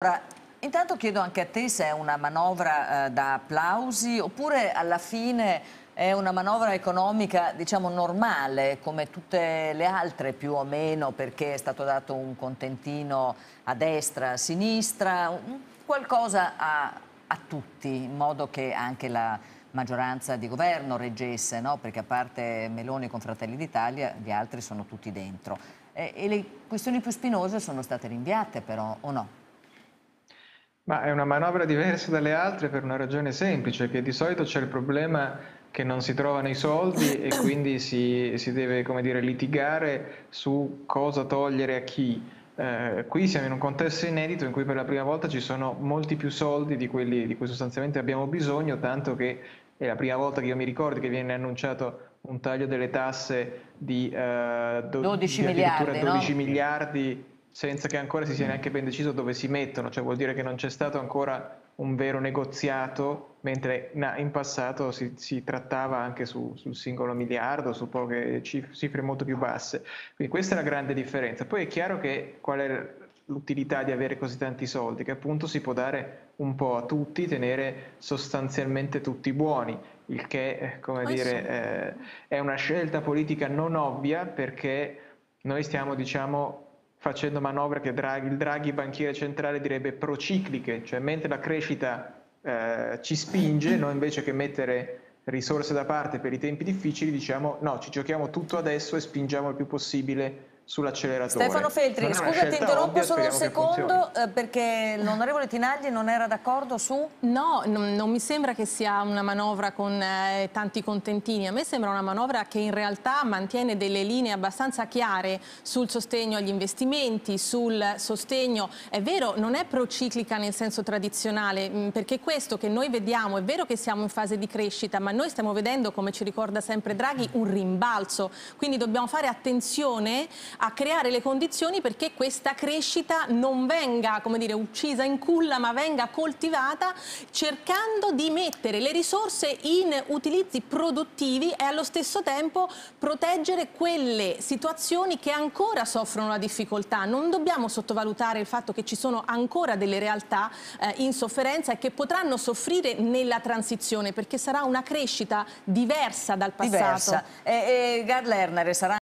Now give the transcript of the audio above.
Ora, intanto chiedo anche a te se è una manovra eh, da applausi oppure alla fine è una manovra economica, diciamo, normale, come tutte le altre più o meno, perché è stato dato un contentino a destra, a sinistra, qualcosa a, a tutti, in modo che anche la maggioranza di governo reggesse, no? perché a parte Meloni con Fratelli d'Italia, gli altri sono tutti dentro. E le questioni più spinose sono state rinviate però, o no? Ma è una manovra diversa dalle altre per una ragione semplice, che di solito c'è il problema che non si trovano i soldi e quindi si, si deve dire, litigare su cosa togliere a chi. Eh, qui siamo in un contesto inedito in cui per la prima volta ci sono molti più soldi di quelli di cui sostanzialmente abbiamo bisogno, tanto che è la prima volta che io mi ricordo che viene annunciato un taglio delle tasse di, eh, do, 12 di miliardi, 12 no? miliardi senza che ancora si sia neanche ben deciso dove si mettono, cioè vuol dire che non c'è stato ancora un vero negoziato, mentre in passato si, si trattava anche su, sul singolo miliardo, su poche cifre molto più basse. Quindi questa è la grande differenza. Poi è chiaro che qual è l'utilità di avere così tanti soldi, che appunto si può dare un po' a tutti, tenere sostanzialmente tutti buoni, il che eh, come dire, eh, è una scelta politica non ovvia perché noi stiamo diciamo facendo manovre che Draghi, il Draghi banchiere centrale direbbe procicliche, cioè mentre la crescita eh, ci spinge, noi invece che mettere risorse da parte per i tempi difficili diciamo no, ci giochiamo tutto adesso e spingiamo il più possibile sull'acceleratore. Stefano Feltri, scusa ti interrompo ovvia, solo un secondo eh, perché l'onorevole Tinagli non era d'accordo su? No, non, non, mi sembra che sia una manovra con eh, tanti contentini, a me sembra una manovra che in realtà mantiene delle linee abbastanza chiare sul sostegno agli investimenti, sul sostegno, è vero, non è prociclica nel senso tradizionale, mh, mm, perché questo che noi vediamo, è vero che siamo in fase di crescita, ma noi stiamo vedendo, come ci ricorda sempre Draghi, un rimbalzo, quindi dobbiamo fare attenzione a creare le condizioni perché questa crescita non venga come dire, uccisa in culla ma venga coltivata cercando di mettere le risorse in utilizzi produttivi e allo stesso tempo proteggere quelle situazioni che ancora soffrono la difficoltà. Non dobbiamo sottovalutare il fatto che ci sono ancora delle realtà eh, in sofferenza e che potranno soffrire nella transizione perché sarà una crescita diversa dal passato. Diversa. E, e Gard Lerner sarà